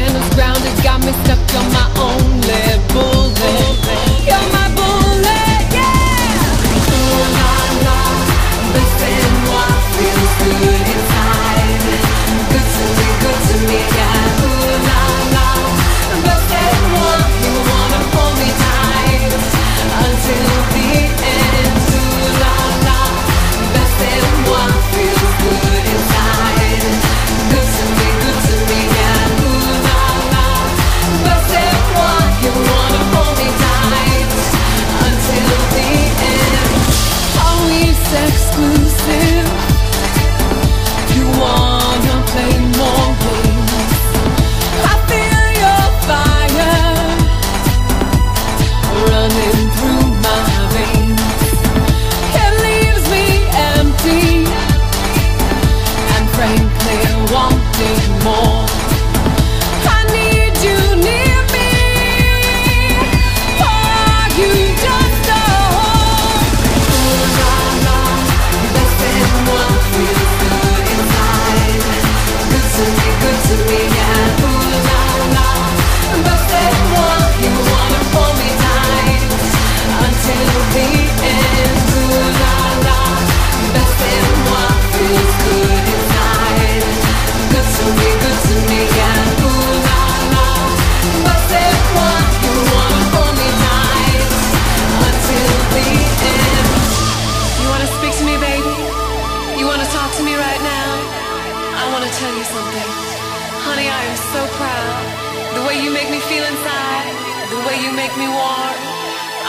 man who's grounded got me stuck on my own level.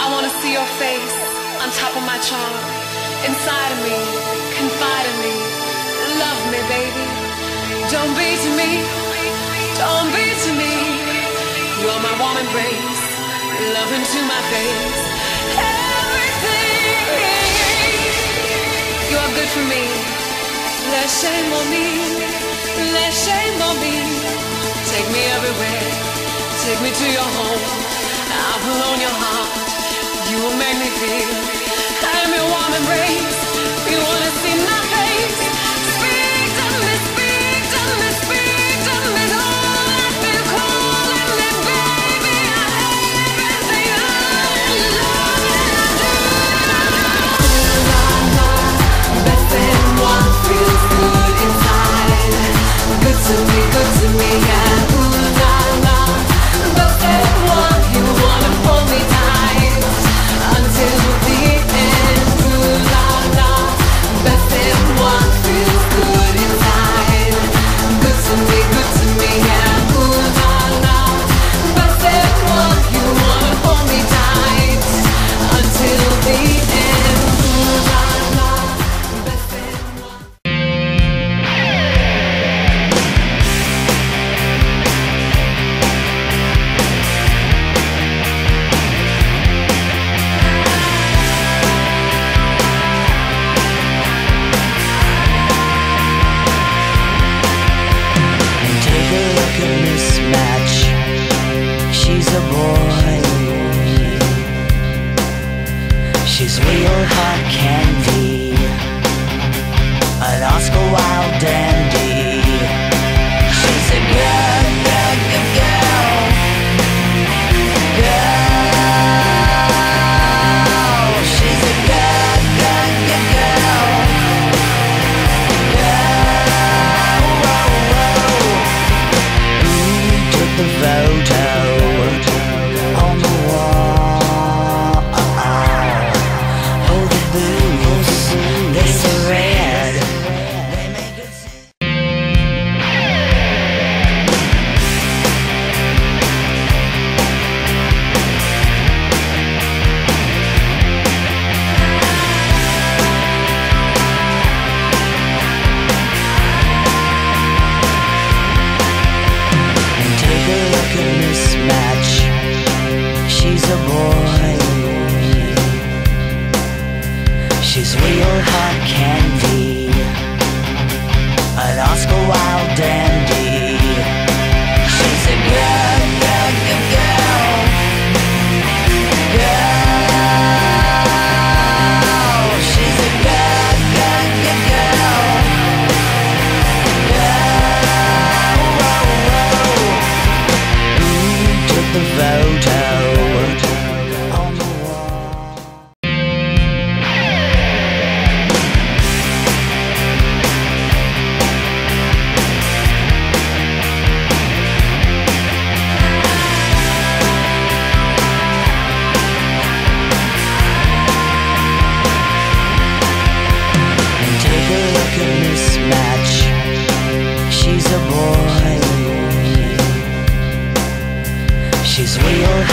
I want to see your face on top of my charm, inside of me, confide in me, love me, baby. Don't be to me, don't be to me. You are my warm embrace, love into my face. Everything you are good for me. Less shame on me, less shame on me. Take me everywhere, take me to your home. I will own your heart. You make me feel, I'm your warm embrace. You wanna wild dandy. little boy. She's real hot candy. An Oscar Wilde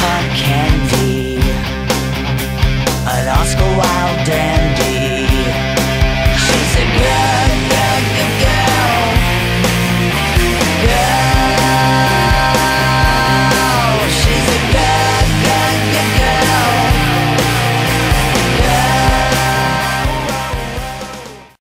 Hot candy. an Oscar Wilde. dance.